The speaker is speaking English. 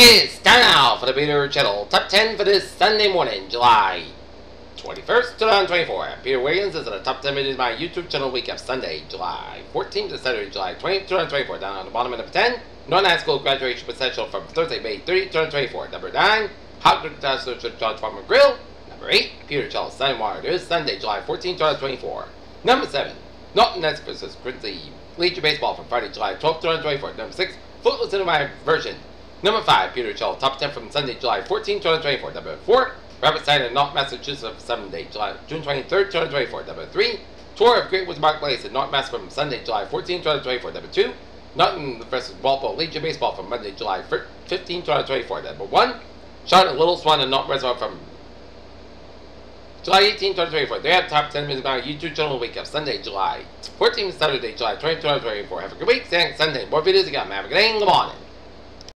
It's time now for the Peter Channel Top 10 for this Sunday morning, July 21st, 2024. Peter Williams is in the top 10 minutes of my YouTube channel week of Sunday, July 14th to Saturday, July 20th, 2024. Down on the bottom of number 10, non-high school graduation potential from Thursday, May 30, 2024. Number 9, Hot Dog John Farmer Grill. Number 8, Peter Channel Sunday Water. Sunday, July 14, 2024. Number 7, Norton Nets versus Quincy Legion Baseball from Friday, July 12, 2024. Number 6, Footloose in my version. Number 5, Peter Channel Top 10 from Sunday, July 14, 2024. Number 4, Robert Sign in Norton Massachusetts Sunday, July, June 23, 2024. Number 3, Tour of Great Woods Mark Place in Norton Mass from Sunday, July 14, 2024. Number 2, Norton versus Walpole Legion Baseball from Monday, July 15, 2024. Number 1, Charlotte Little Swan and Norton Reservoir from July 18, 2024. They have top 10 music on YouTube channel week of Sunday, July 14, Saturday, July 20, 2024. Have a good week. Sunday. More videos again. Have a good day. Good morning.